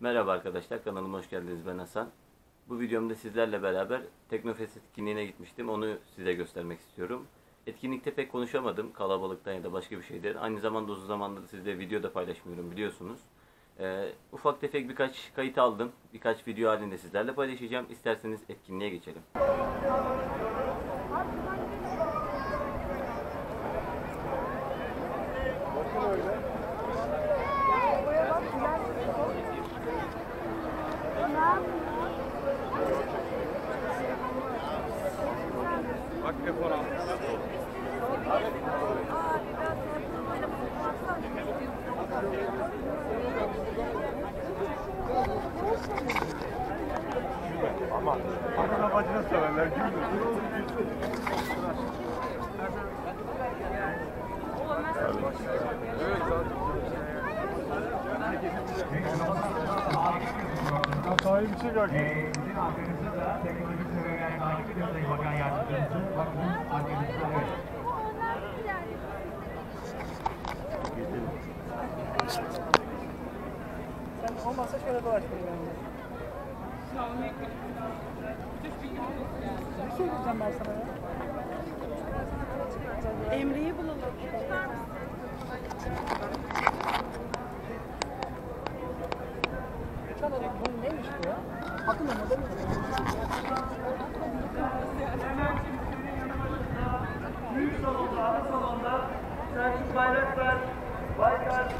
Merhaba arkadaşlar kanalıma hoş geldiniz ben Hasan. Bu videomda sizlerle beraber Teknofest etkinliğine gitmiştim. Onu size göstermek istiyorum. Etkinlikte pek konuşamadım kalabalıktan ya da başka bir şeyden. Aynı zamanda uzun zamandır sizle video da paylaşmıyorum biliyorsunuz. Ee, ufak tefek birkaç kayıt aldım. Birkaç video halinde sizlerle paylaşacağım. İsterseniz etkinliğe geçelim. Zaten. Sahibi çek artık. Bizim arkamızda da şöyle dolaş benim Bir şey diyeceğim ben sana ya. Emre'yi bulalım. Çalalım. Bu neymiş bu ya? Akıl ama değil mi? Büyük salonda, ana salonda Selçuk Bayraktar, Baykar,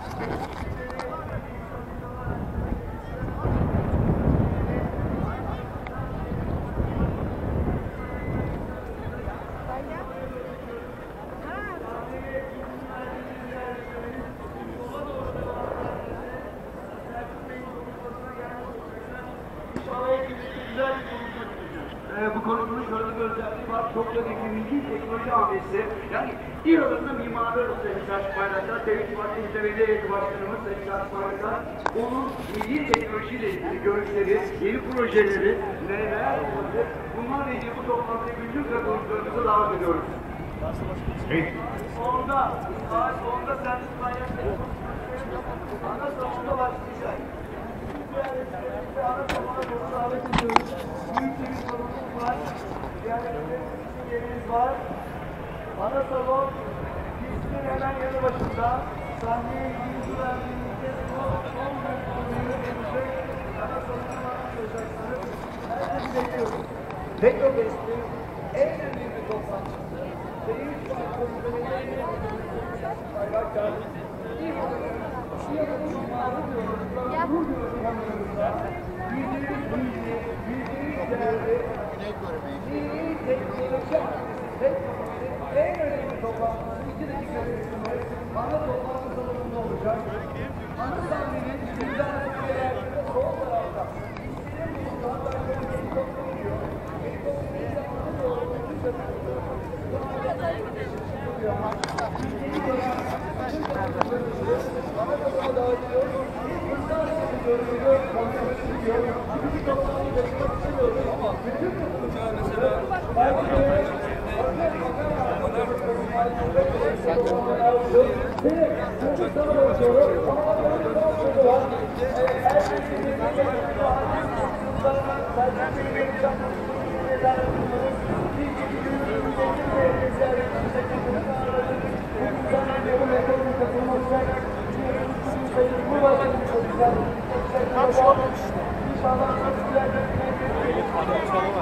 İnşallah hepimiz güzel bir konuşma yapacağız. Ee, bu konuşmanın şöyle bir bir milli teknoloji hamlesi. Yani İran'ın mimarı Sayın Selçuk Bayraktar, Devlet Partisi Belediye Başkanımız Sayın Selçuk Bayraktar, onun milli teknolojiyle ilgili görüşleri, yeni projeleri, neler olacak, bunlarla ilgili bu toplantıya bütün katılımcılarımızı davet ediyoruz. Sonunda, saat sonunda Selçuk Bayraktar, ana salonda başlayacak. Ana salona doğru davet ediyoruz. Büyük bir salonumuz var. Diğerlerinde bir yerimiz var. Ana salon pistin hemen yanı başında. Sahneye ilgili verdiğimizde son son bölümünü gelecek. Ana salonu anlatacaksınız. Herkesi bekliyoruz. Teknofest'in en önemli toplantısı. Ve. İlk. Bu diyoruz yanlarımızda. Yüzde yüz bilgi, yüzde yüz değerli, teknoloji hamlesi, teknolojinin en önemli toplantısı. İki dakika içinde ana toplantı salonunda olacak. Ana sahnenin güzel yerlerinde sol tarafta. İstediğim bir standart böyle helikopter iniyor. Helikopterin yanına doğru uçuş yapıyor. Bu arada çıkıyor. İstediğim olarak bütün katılımcıları ana salona davet ediyoruz. Hızlar gibi görünüyor, kontrol ediliyor. Çünkü bir toplantı yapmak istemiyoruz ama bütün katılımcıları belki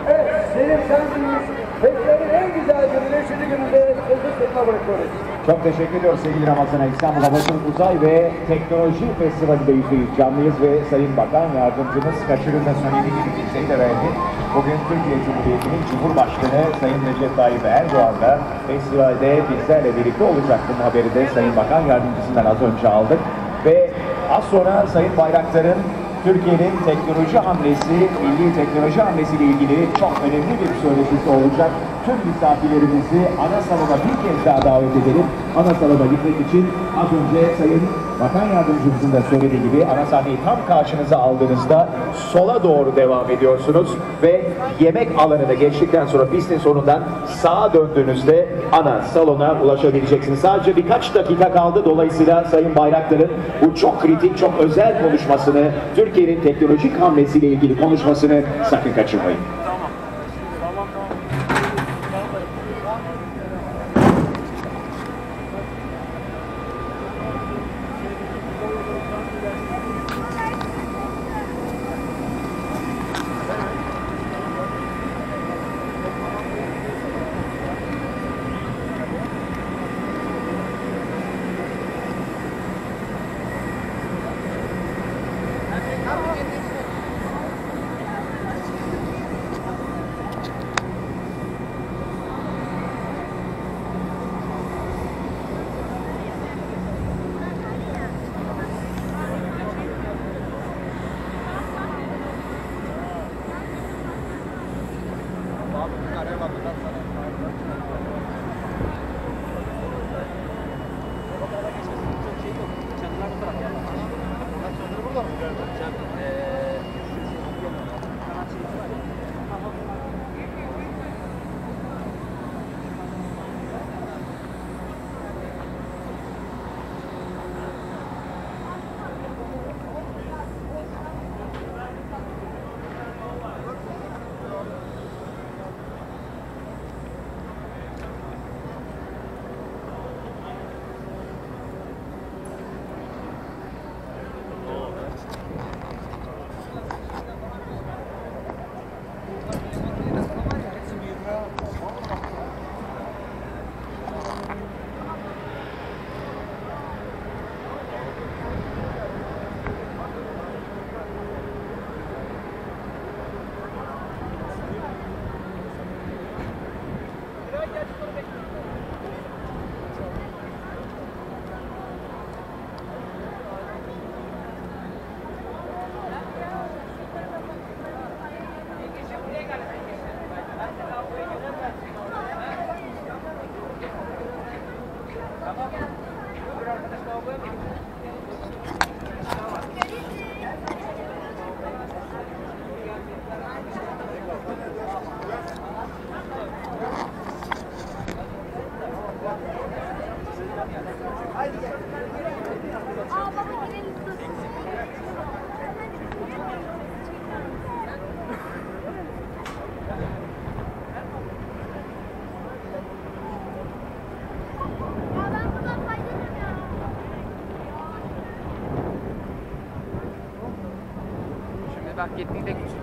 Evet, benim şansımız Beklerin en güzel gününe şimdi gününde özür tekme bırakıyoruz. Çok teşekkür ediyoruz sevgili Ramazan'a. İstanbul Havası'nın Uzay ve Teknoloji Festivali'nde yüzdeyiz canlıyız ve Sayın Bakan Yardımcımız kaçırılma söylediği gibi bilgiyi de verdi. Bugün Türkiye Cumhuriyeti'nin Cumhurbaşkanı Sayın Recep Tayyip Erdoğan da festivalde bizlerle birlikte olacak. Bu haberi de Sayın Bakan Yardımcısından az önce aldık. Ve az sonra Sayın Bayraktar'ın Türkiye'nin teknoloji hamlesi, milli teknoloji hamlesiyle ilgili çok önemli bir söyleşisi olacak. Tüm misafirlerimizi ana salona bir kez daha davet edelim. Ana salona gitmek için az önce Sayın bakan yardımcımızın da söylediği gibi ana sahneyi tam karşınıza aldığınızda sola doğru devam ediyorsunuz ve yemek alanına geçtikten sonra pistin sonundan sağa döndüğünüzde ana salona ulaşabileceksiniz. Sadece birkaç dakika kaldı. Dolayısıyla Sayın Bayraktar'ın bu çok kritik, çok özel konuşmasını, Türkiye'nin teknolojik hamlesiyle ilgili konuşmasını sakın kaçırmayın. Okay. Bak gittiğinde küçük.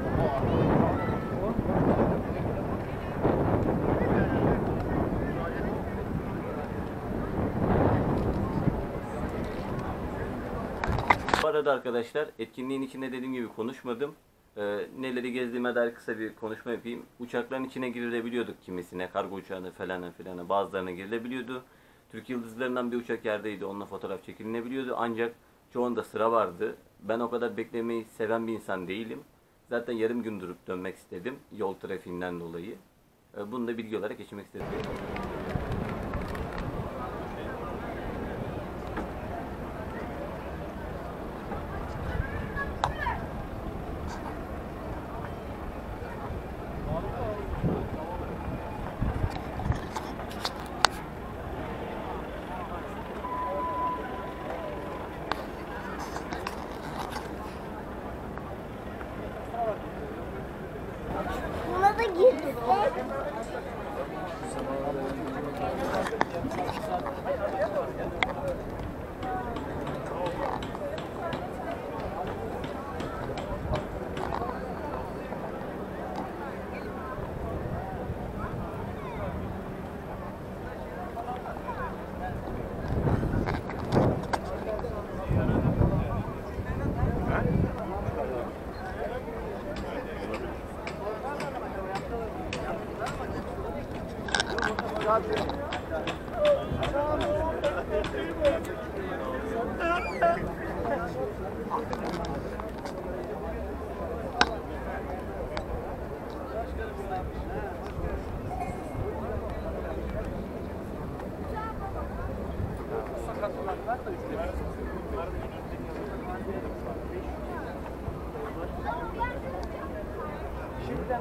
Bu arada arkadaşlar etkinliğin içinde dediğim gibi konuşmadım. Ee, neleri gezdiğime dair kısa bir konuşma yapayım. Uçakların içine girilebiliyorduk kimisine. Kargo uçağına falan filan bazılarına girilebiliyordu. Türk yıldızlarından bir uçak yerdeydi. Onunla fotoğraf çekilinebiliyordu. Ancak çoğunda sıra vardı. Ben o kadar beklemeyi seven bir insan değilim. Zaten yarım gün durup dönmek istedim. Yol trafiğinden dolayı. Ee, bunu da bilgi olarak geçmek istedim.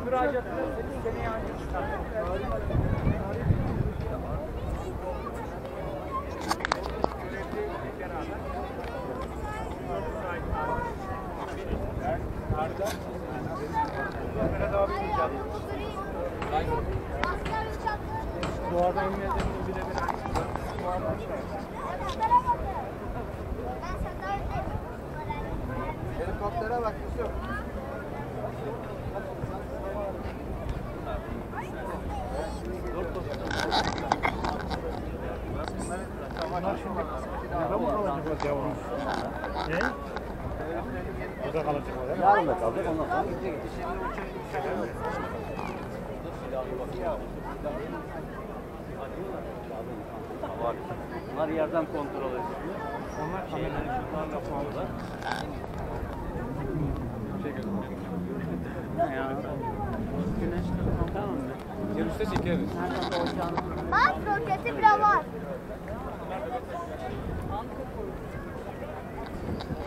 Sen müracaatını senin seneye ancak mı yavrum? Ne? Burada kalacak o değil mi? Yarın da kalacak ondan sonra gidecek. Bunlar yerden kontrol ediliyor. Onlar kamera ışıklarla falan. Görüşte çekeriz. Bak roketi bile var.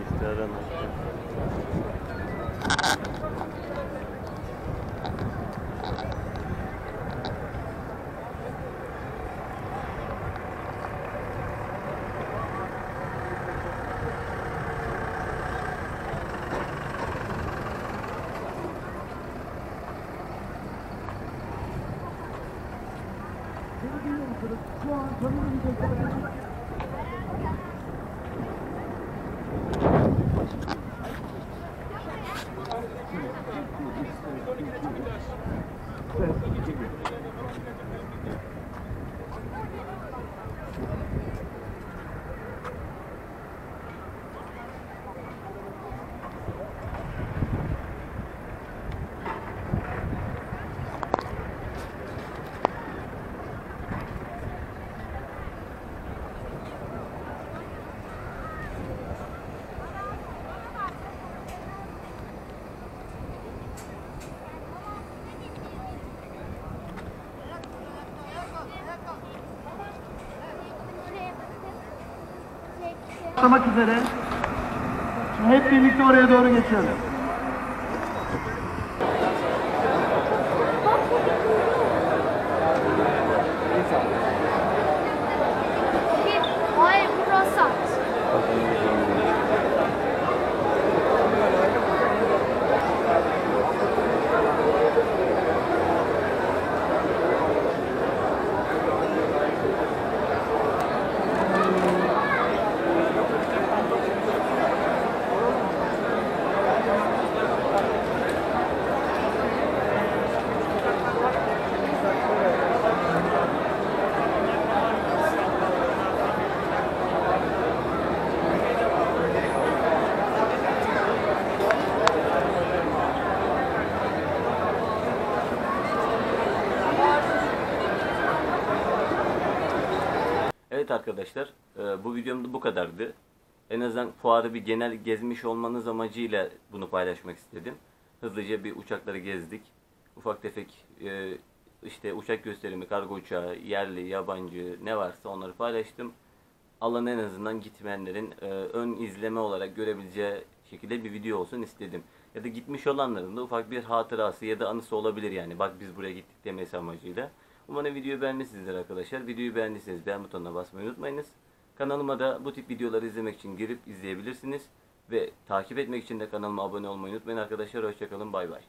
İstiharın başlamak üzere. Hep birlikte oraya doğru geçiyoruz. Evet arkadaşlar, e, bu videom da bu kadardı. En azından fuarı bir genel gezmiş olmanız amacıyla bunu paylaşmak istedim. Hızlıca bir uçakları gezdik. Ufak tefek e, işte uçak gösterimi, kargo uçağı, yerli, yabancı ne varsa onları paylaştım. Alan en azından gitmeyenlerin e, ön izleme olarak görebileceği şekilde bir video olsun istedim. Ya da gitmiş olanların da ufak bir hatırası ya da anısı olabilir yani. Bak biz buraya gittik demesi amacıyla. Umarım videoyu beğenmişsinizdir arkadaşlar. Videoyu beğendiyseniz beğen butonuna basmayı unutmayınız. Kanalıma da bu tip videoları izlemek için girip izleyebilirsiniz. Ve takip etmek için de kanalıma abone olmayı unutmayın arkadaşlar. Hoşçakalın bay bay.